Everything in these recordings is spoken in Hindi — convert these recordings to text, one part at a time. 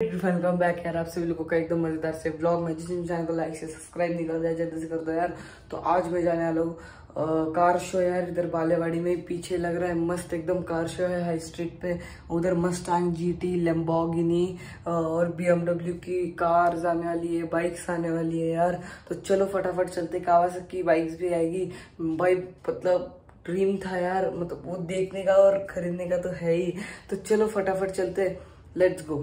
वेलकम बैक यार, आप सभी लोगों का एकदम मज़ेदार से ब्लॉग में। जिस चैनल को लाइक से सब्सक्राइब नहीं कर दिया जल्दी से कर दो यार। तो आज मैं जाने वाला हूँ कार शो यार, इधर बालेवाड़ी में पीछे लग रहा है मस्त एकदम कार शो है हाई स्ट्रीट पे। उधर मस्टैंग जीटी लेम्बोगिनी और बीएमडब्ल्यू की कार्स आने वाली है बाइक्स आने वाली है यार। तो चलो फटाफट चलते कावासाकी बाइक्स भी आएगी। भाई मतलब ड्रीम था यार मतलब वो देखने का और खरीदने का तो है ही। तो चलो फटाफट चलते let's go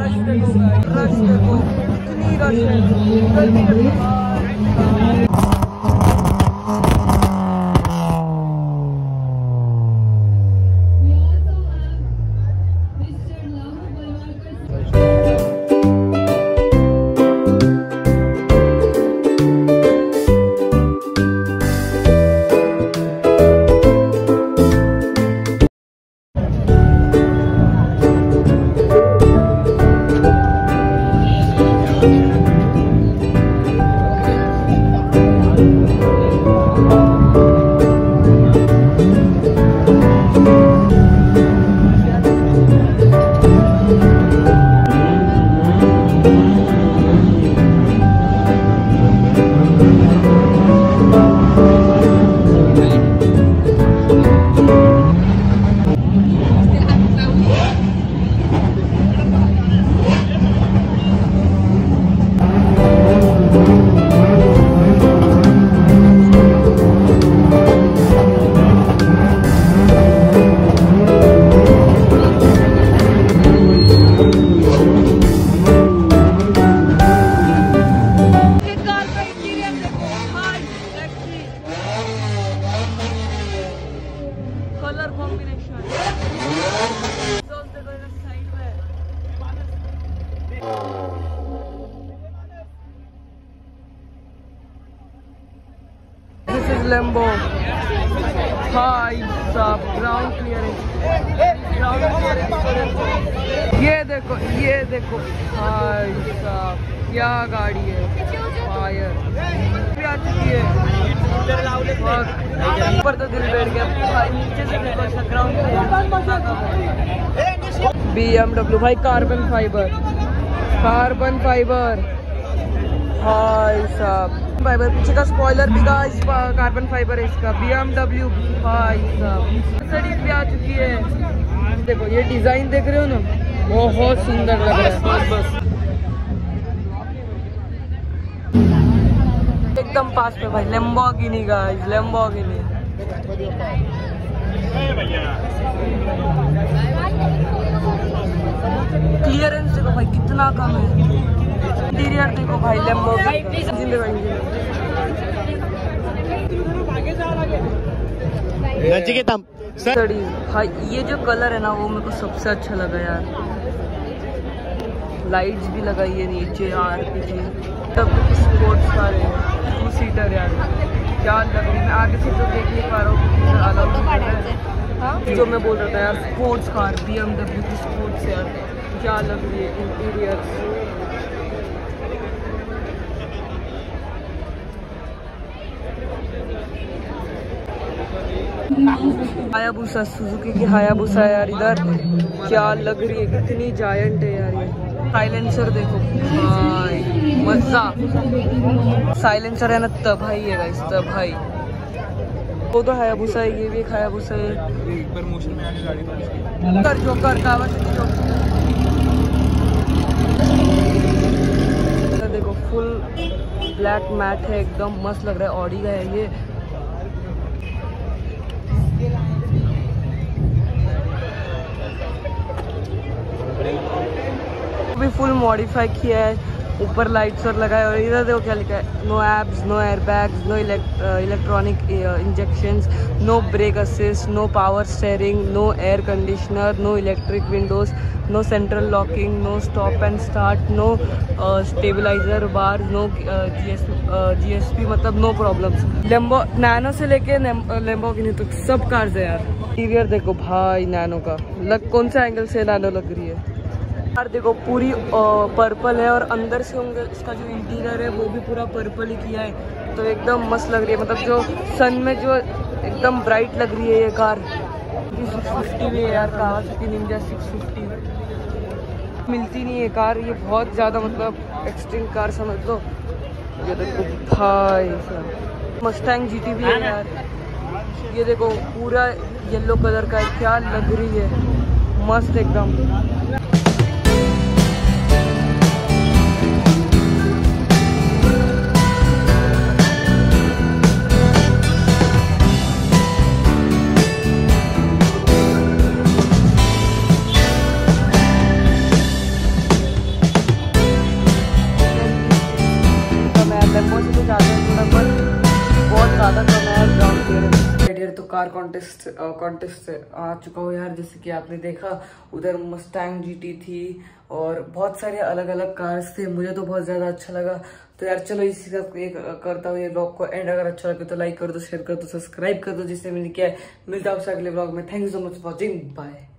rush the go, rush the go, you This is Lambo. भाई साहब ग्राउंड क्लियरिंग ये देखो ये देखो. भाई साहब क्या गाड़ी है? फायर भी आ चुकी है. ऊपर तो दिल बैठ गया. भाई नीचे से देखो ग्राउंड बी एम डब्ल्यू भाई कार्बन फाइबर कार्बन फाइबर। भाई साहब। फाइबर पीछे का स्पॉइलर भी का इस कार्बन फाइबर है इसका। बी एम डब्ल्यू भाई साहब। भी आ चुकी है। देखो ये डिज़ाइन देख रहे हो ना? बहुत सुंदर लग रहा है। बस बस एकदम पास पे भाई। लेम्बोगिनी गाइस लेम्बोगिनी क्लियरेंस देखो भाई कितना कम है। इंटीरियर देखो भाई लेम्बोगिनी ज़िंदगी भाई ये जो कलर है ना वो मेरे को सबसे अच्छा लगा यार। लाइट्स भी लगाई है नीचे यार पीछे। तब स्पोर्ट्स कार है। टू सीटर यार। क्या लग रही है मैं आगे से तो देख नहीं पा रहा हूँ रहा है। हाँ? जो मैं बोल रहा था यार sports car B M W की स्पोर्ट्स यार। क्या है इंटीरियर हायाबुसा सुजुकी की हायाबुसा यार इधर। क्या लग रही है? कितनी जायंट है यार ये। साइलेंसर देखो। मज़ा। साइलेंसर है ना तब है गाइस तब भाई वो तो हायाबुसा है ये भी एक हायाबुसा है। एक बार मोशन में आने गाड़ी तो उसकी कर जो कर कावासाकी जो देखो फुल ब्लैक मैट है, एकदम मस्त लग रहा है ऑडी का है ये। भी फुल मॉडिफाई किया है। ऊपर लाइट्स और लगाए और इधर देखो क्या लिखा है? No apps no air bags no electronic injections no brake assist no power steering no air conditioner no electric windows no central locking no stop and start no stabiliser bar no G S P मतलब नो प्रॉब्लम्स लेम्बो नैनो से लेके लेम्बो की नहीं तो सब कार्स है यार. इंटीरियर देखो भाई नैनो का. लग कौन सा एंगल से नैनो लग रही है? यार देखो, पूरी पर्पल है और अंदर से होंगे, इसका जो इंटीरियर है, वो भी पूरा पर्पल ही किया है। तो एकदम मस्त लग रही है मतलब जो सन में जो एकदम ब्राइट लग रही है ये कार फिफ्टी भी है यार निंजा सिक्स फिफ्टी मिलती नहीं है कार ये बहुत ज़्यादा मतलब एक्सट्रीम कार समझ लो। ये देखो, भाई मस्टैंग जी टी है यार। ये देखो, पूरा येलो कलर का है, क्या लग रही है? मस्त एकदम। कार कॉन्टेस्ट कॉन्टेस्ट आ चुका हूँ यार, जैसे कि आपने देखा, उधर मस्टैंग जीटी थी और बहुत सारे अलग अलग कार्स थे। मुझे तो बहुत ज़्यादा अच्छा लगा। तो यार चलो इसी का एक करता हूँ ये ब्लॉग को एंड अगर अच्छा लगे तो लाइक कर दो शेयर कर दो सब्सक्राइब कर दो, जिससे मैंने क्या मिलता है आपसे अगले ब्लॉग में। Thank you so much watching bye